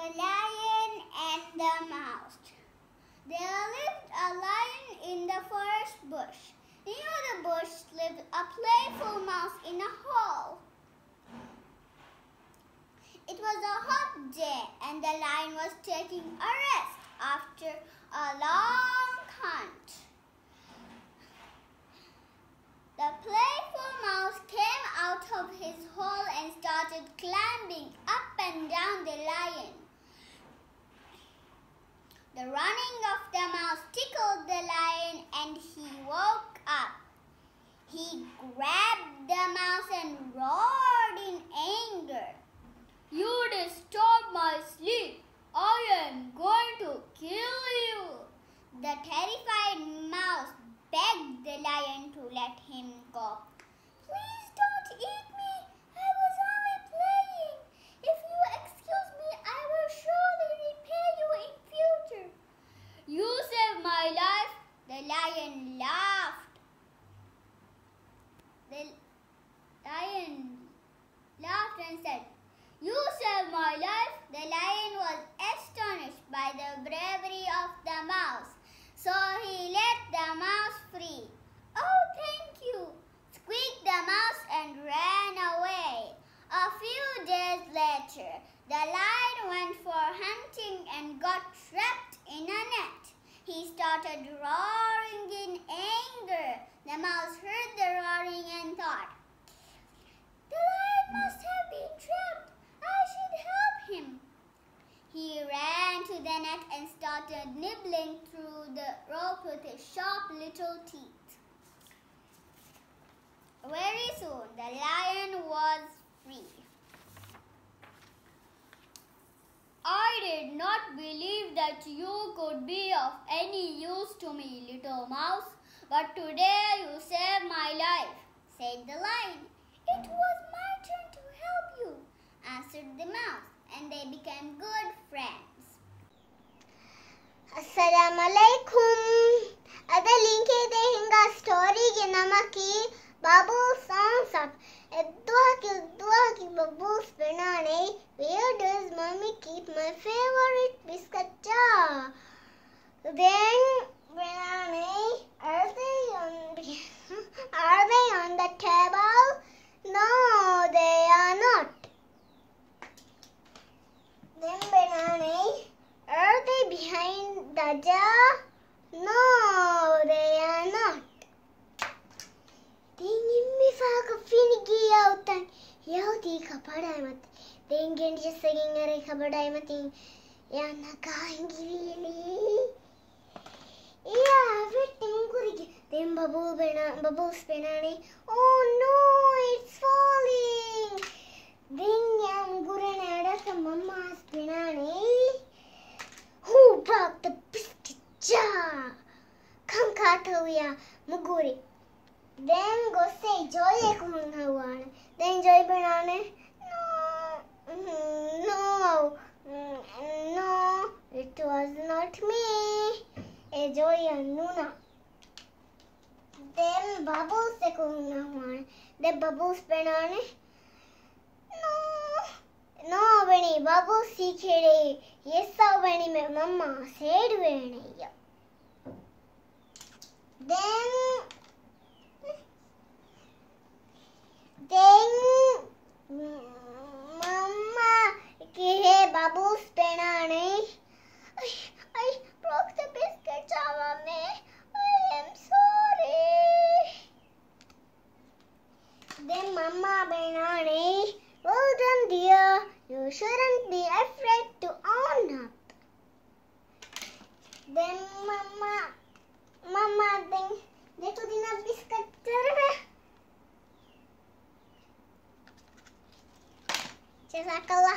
The Lion and the Mouse. There lived a lion in the forest bush. Near the bush lived a playful mouse in a hole. It was a hot day and the lion was taking a rest after a long hunt. The playful mouse came out of his hole and started climbing up and down the lion. The running of the mouse tickled the lion and he woke up. He grabbed the mouse and roared in anger. You disturbed my sleep. I am going to kill you. The terrified mouse begged the lion to let him go. Please don't eat me. I was only playing. If you excuse me, I will surely repay you in future. You saved my life. The lion laughed. The lion laughed and said, You saved my life. The lion was astonished by the bravery of the mouse, so he let the mouse free. Oh, thank you, squeaked the mouse and ran away. A few days later, the lion went for hunting and got trapped in a net. He started roaring in anger. The mouse heard the roaring and thought, The lion must have been trapped. I should help him. He ran to the net and started nibbling through the rope with his sharp little teeth. Very soon, the lion was free. I did not believe that you could be of any use to me, little mouse, but today you saved my life, said the lion. It was my turn to help you, answered the mouse, and they became good friends. Assalamu alaikum. Ada link ಇದೆ ಹಿಂಗ ಸ್ಟೋರಿಗೆ ನಮಕಿ Babu sounds up. Edwaki edwaki babu spinane. Where does Then banane. Are they on are they on the table? No, they are not. Then banane. Are they behind the jar? No, they are not. Then Dingin faka finigi yautan. Yauti kapadai mati. Dingin just singing a kapadai mati. Yana kahingili. Babu bena babu spenani. Oh no, it's falling. Then yam guranada sa mama spenani. Who brought the biscuit jar? Come, Katoya, Muguri. Then go say Joy Kunhawan. Then Joy Banane. No, mm, no, mm, no, it was not me. A Joy and. bubbles එකකුන්නවාන ද බබස් පෙනානේ නොවැනි බබෝ සීකෙරේ යෙස්සවැනිම මම්මා සේඩුවනය දැන් You shouldn't be afraid to own up. Then Mama, Mama, then देखो दीना biscuit जजाकल्ला